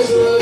Praise